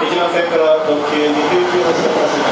一番線から特急299の下差し